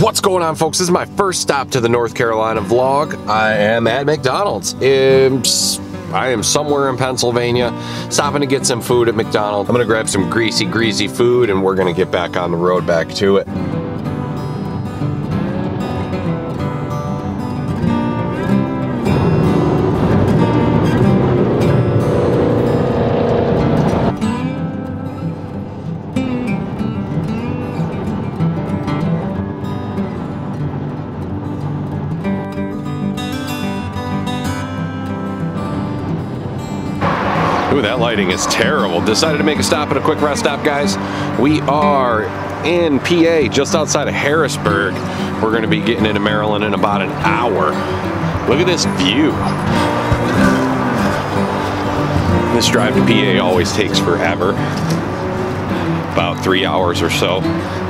What's going on, folks? This is my first stop to the North Carolina vlog. I am at McDonald's. It's, I am somewhere in Pennsylvania, stopping to get some food at McDonald's. I'm gonna grab some greasy, greasy food, and we're gonna get back on the road back to it. Lighting is terrible. Decided to make a stop at a quick rest stop, guys. We are in PA, just outside of Harrisburg. We're gonna be getting into Maryland in about an hour. Look at this view. This drive to PA always takes forever. About three hours or so.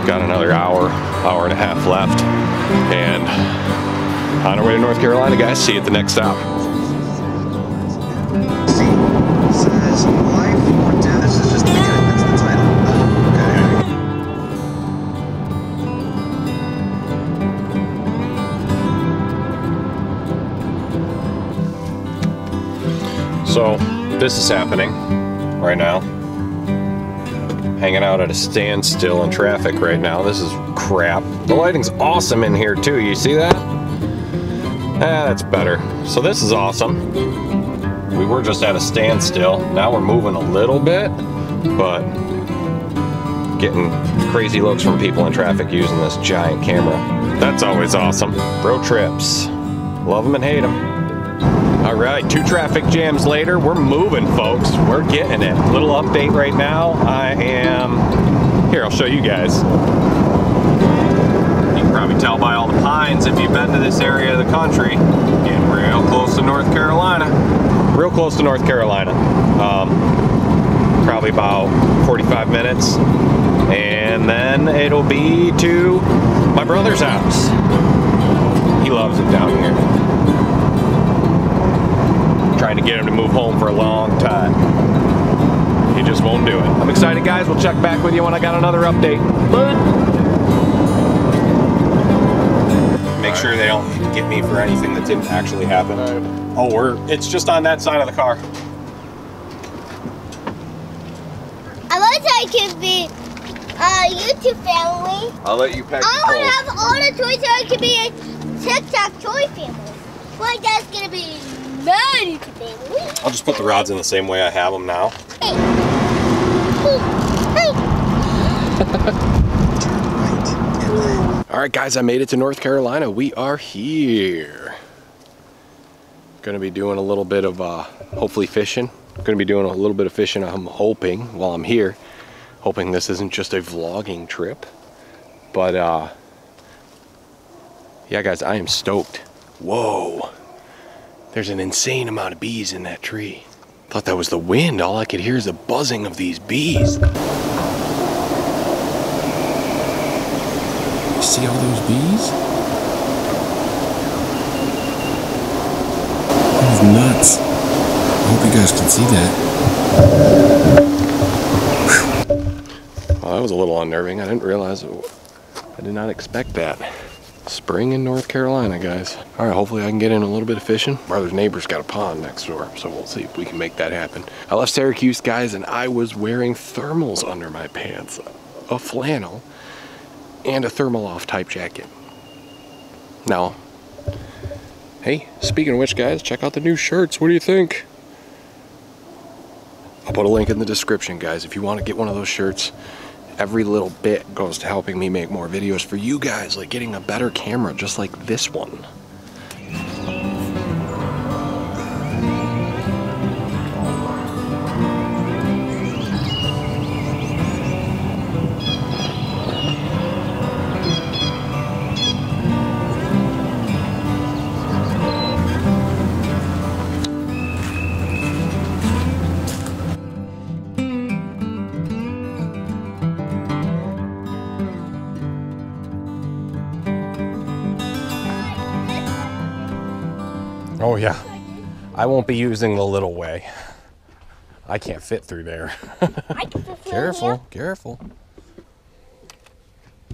Got another hour, hour and a half left. And on our way to North Carolina, guys. See you at the next stop. So this is happening right now. Hanging out at a standstill in traffic right now. This is crap. The lighting's awesome in here too. You see that? Ah, that's better. So this is awesome. We were just at a standstill. Now we're moving a little bit, but getting crazy looks from people in traffic using this giant camera. That's always awesome. Road trips. Love them and hate them. All right, two traffic jams later, we're moving, folks. We're getting it. Little update right now. I am here. I'll show you guys. You can probably tell by all the pines if you've been to this area of the country. Getting real close to North Carolina. Real close to North Carolina. Um, probably about 45 minutes, and then it'll be to my brother's house. He loves it down here trying to get him to move home for a long time. He just won't do it. I'm excited, guys. We'll check back with you when I got another update. But Make sure they don't get me for anything that didn't actually happen. Oh, we're, it's just on that side of the car. I wish I could be a YouTube family. I'll let you pack I want to have all the toys so I could be a TikTok toy family. My dad's gonna be mad YouTube family. I'll just put the rods in the same way I have them now. Hey. Hey. Right. All right, guys, I made it to North Carolina. We are here. Gonna be doing a little bit of, uh, hopefully fishing. Gonna be doing a little bit of fishing, I'm hoping, while I'm here. Hoping this isn't just a vlogging trip. But, uh, yeah, guys, I am stoked. Whoa. There's an insane amount of bees in that tree. Thought that was the wind. All I could hear is the buzzing of these bees. You see all those bees? That is nuts. I hope you guys can see that. Well, that was a little unnerving. I didn't realize, it. I did not expect that. Spring in North Carolina, guys. All right, hopefully I can get in a little bit of fishing. Brother's neighbor's got a pond next door, so we'll see if we can make that happen. I left Syracuse, guys, and I was wearing thermals under my pants, a flannel, and a thermal off type jacket. Now, hey, speaking of which, guys, check out the new shirts. What do you think? I'll put a link in the description, guys, if you want to get one of those shirts. Every little bit goes to helping me make more videos for you guys, like getting a better camera just like this one. Oh, yeah. I won't be using the little way. I can't fit through there. I can fulfill careful, careful.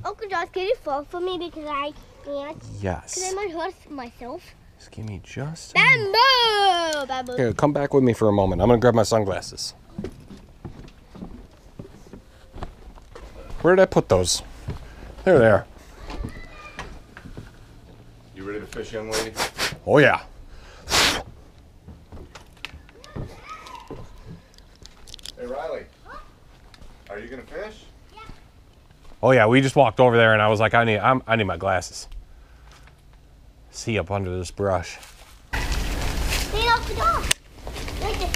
Uncle Josh, can you fall for me because I can't? Because I Yes. might hurt myself. Just give me just. a Bamboo! Bamboo. Here, come back with me for a moment. I'm gonna grab my sunglasses. Where did I put those? There they are. You ready to fish, young lady? Oh yeah. Hey, Riley. Are you gonna fish? Yeah. Oh yeah. We just walked over there, and I was like, I need, I'm, I need my glasses. See up under this brush. Stay off the dog. Right there.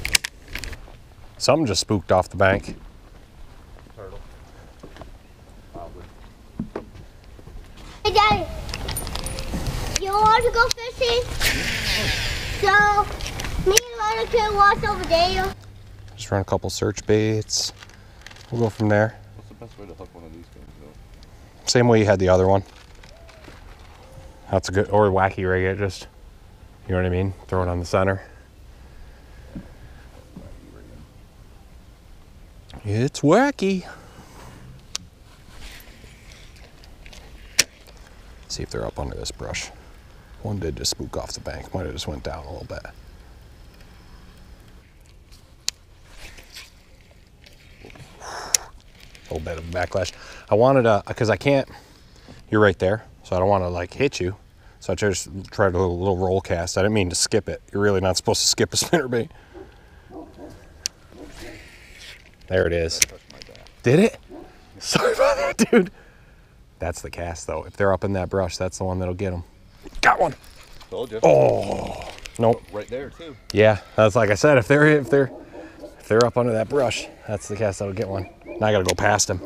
Something just spooked off the bank. Turtle. Probably. Hey, Daddy. You want to go fishing? So, me and Lana can watch over there. Just run a couple search baits. We'll go from there. What's the best way to hook one of these things, though? Same way you had the other one. That's a good, or wacky rig it just, you know what I mean? Throw it on the center. It's wacky. See if they're up under this brush. One did just spook off the bank. Might have just went down a little bit. A little bit of backlash. I wanted to, because I can't, you're right there, so I don't want to like hit you. So I just tried a little, little roll cast. I didn't mean to skip it. You're really not supposed to skip a spinnerbait. There it is. Did it? Sorry about that, dude. That's the cast, though. If they're up in that brush, that's the one that'll get them. Got one. Told you. Oh, nope. Right there, too. Yeah, that's like I said. If they're if they're they're up under that brush, that's the cast that'll get one. Now I gotta go past him.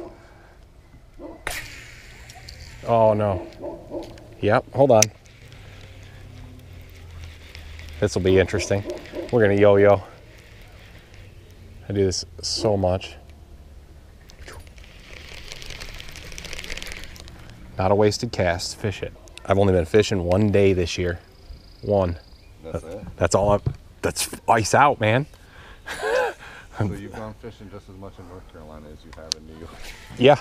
Oh no. Yep. Hold on. This will be interesting. We're gonna yo-yo. I do this so much. Not a wasted cast. Fish it. I've only been fishing one day this year. One. That's it. That's all. That's ice out, man. So you've gone fishing just as much in North Carolina as you have in New York. Yeah,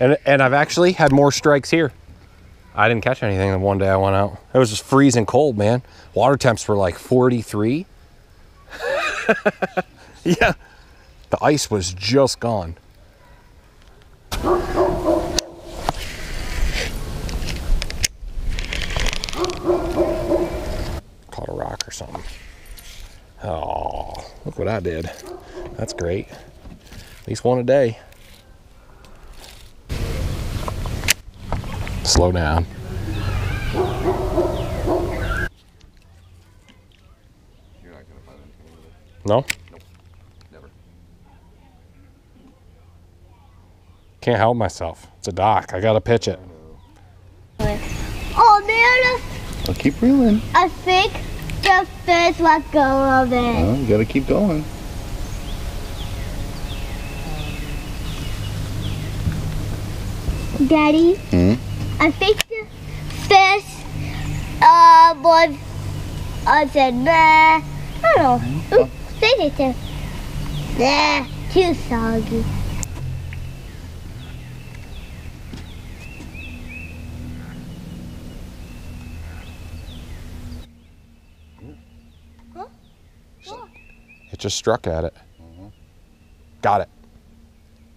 and and I've actually had more strikes here. I didn't catch anything the one day I went out. It was just freezing cold, man. Water temps were like 43. yeah, the ice was just gone. Caught a rock or something. Oh, look what I did. That's great. At least one a day. Slow down. You're not gonna find anything with it. No? Never. Can't help myself. It's a dock. I gotta pitch it. Oh, man. Well, keep reeling. I think the fish let go of it. Well, you gotta keep going. Daddy, Hmm? I think the fish uh, was, I said, nah. I don't know. Ooh, it there. Nah, too soggy. It just struck at it. Got it.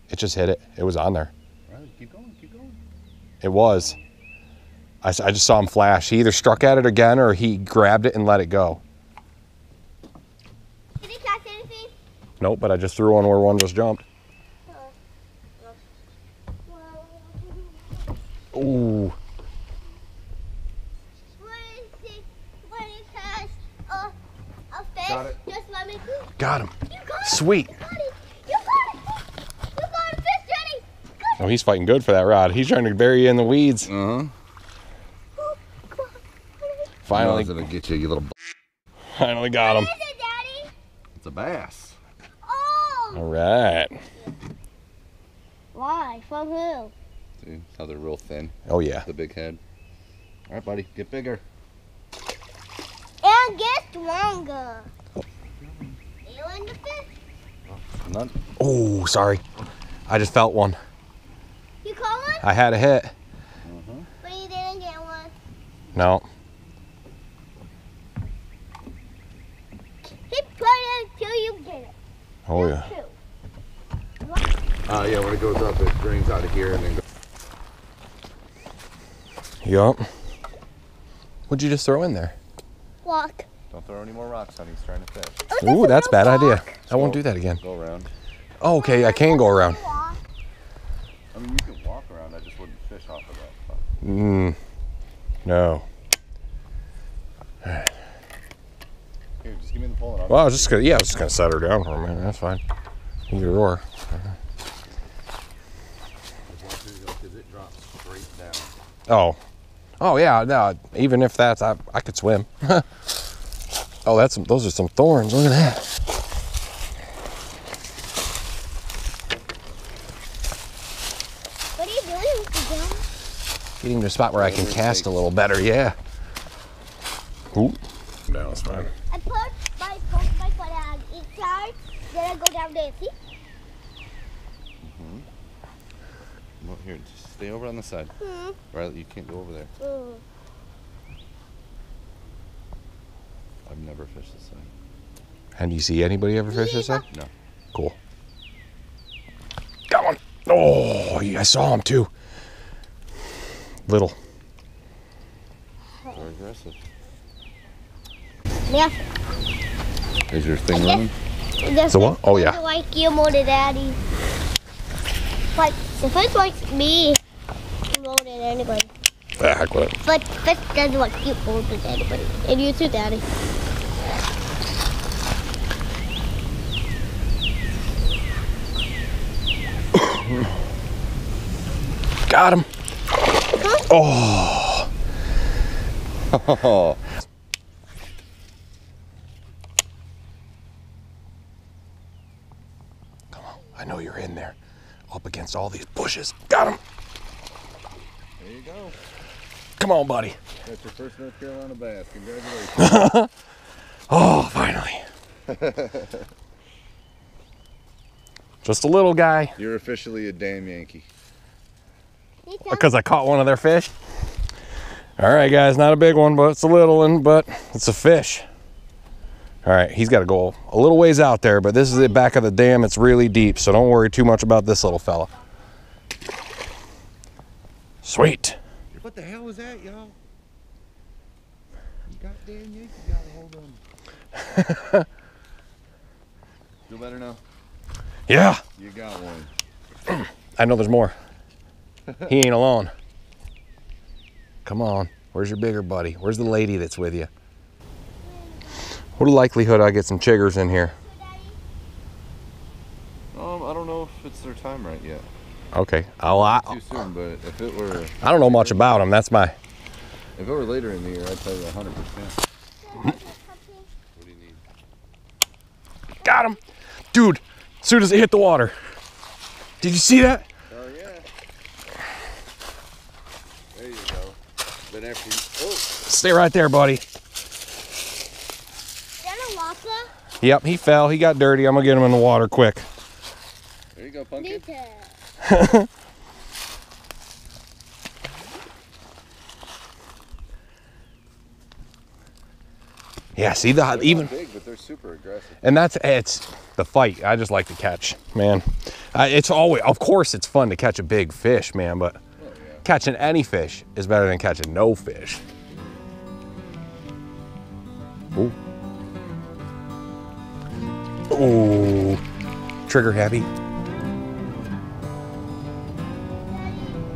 It just hit it. It was on there. Right, keep going, keep going. It was. I just saw him flash. He either struck at it again or he grabbed it and let it go. Did you catch anything? Nope, but I just threw one where one just jumped. Ooh. When he, when he catch a, a fish, Got it. just let me. Got him. You got it. Sweet. You got it. You got it. You got a fish, Daddy. You got Oh, he's fighting good for that rod. He's trying to bury you in the weeds. Uh huh. it. Come. Finally, gonna get you, you little. B- finally got him. What is it, Daddy? it's a bass. Oh. All right. Why? From who? See how they're real thin, Oh yeah. the big head. All right, buddy, get bigger. And get stronger. You and the fish. None. Oh, sorry. I just felt one. You call one? I had a hit. No. Keep playing until you get it. Oh yeah. Uh, yeah, when it goes up, it drains out of here and then goes. Yup. What'd you just throw in there? Rock. Don't throw any more rocks on. He's trying to fish. Oh, Ooh, that's a bad walk. idea. I won't do that again. Go around. Oh, okay, I can go around. Walk. I mean, you can walk around. I just wouldn't fish off of that. spot. Mm. No. Here, just give me the pole and I'll. Well, I was just gonna, yeah, I was just gonna set her down for a minute. That's fine. Either or. Because it drops straight down. Oh. Oh yeah, no, even if that's I, I could swim. oh, that's some, those are some thorns. Look at that. What are you doing, Mr. Getting to a spot where I can cast a little better, yeah. Ooh. No, it's fine. I put my poke my foot on each side, then I go down there. See? Mhm. Well, here, just stay over on the side. Hmm. Right, you can't go over there. Mm. I've never fished this side. And you see anybody ever fish this side? No. Cool. Got one. Oh, yeah, I saw him too. Little. Very aggressive. Yeah. Is your thing I running? guess The what? Oh, yeah. I like you more than Daddy. Like the fish likes me more than anybody. Ah, heck with it. But fish doesn't like you more than anybody. And you too, Daddy. Got him. Oh. Come on. I know you're in there. Up against all these bushes. Got him. There you go. Come on, buddy. That's your first North Carolina bass. Congratulations. Oh, finally. Just a little guy. You're officially a damn Yankee. Me too. Because I caught one of their fish. All right, guys. Not a big one, but it's a little one, but it's a fish. All right, he's got to go a little ways out there, but this is the back of the dam. It's really deep, so don't worry too much about this little fella. Sweet. What the hell was that, y'all? You goddamn Yankee got a hold on. Feel better now? Yeah, You got one. I know there's more. He ain't alone. Come on. Where's your bigger buddy? Where's the lady that's with you? What a likelihood I get some chiggers in here. Um, I don't know if it's their time right yet. Okay. I'll, I, Too soon, but if it were I don't know much about them. That's my. if it were later in the year, I'd tell you 100. percent What do you need? Got him. Dude, as soon as it hit the water. Did you see that? Oh yeah. There you go. But after you, oh, Stay right there, buddy. Is that a lobster? Yep, he fell. He got dirty. I'm going to get him in the water quick. there you go, pumpkin. Yeah, see the They're even not big, but they're super aggressive. and that's it's the fight. I just like to catch, man. Uh, it's always, of course, it's fun to catch a big fish, man. But Oh yeah. catching any fish is better than catching no fish. Ooh. Ooh. Trigger happy.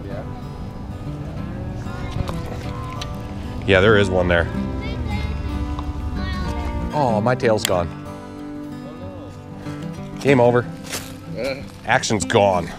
Yeah. Yeah, there is one there. Oh, my tail's gone. Game over. Uh, Action's gone.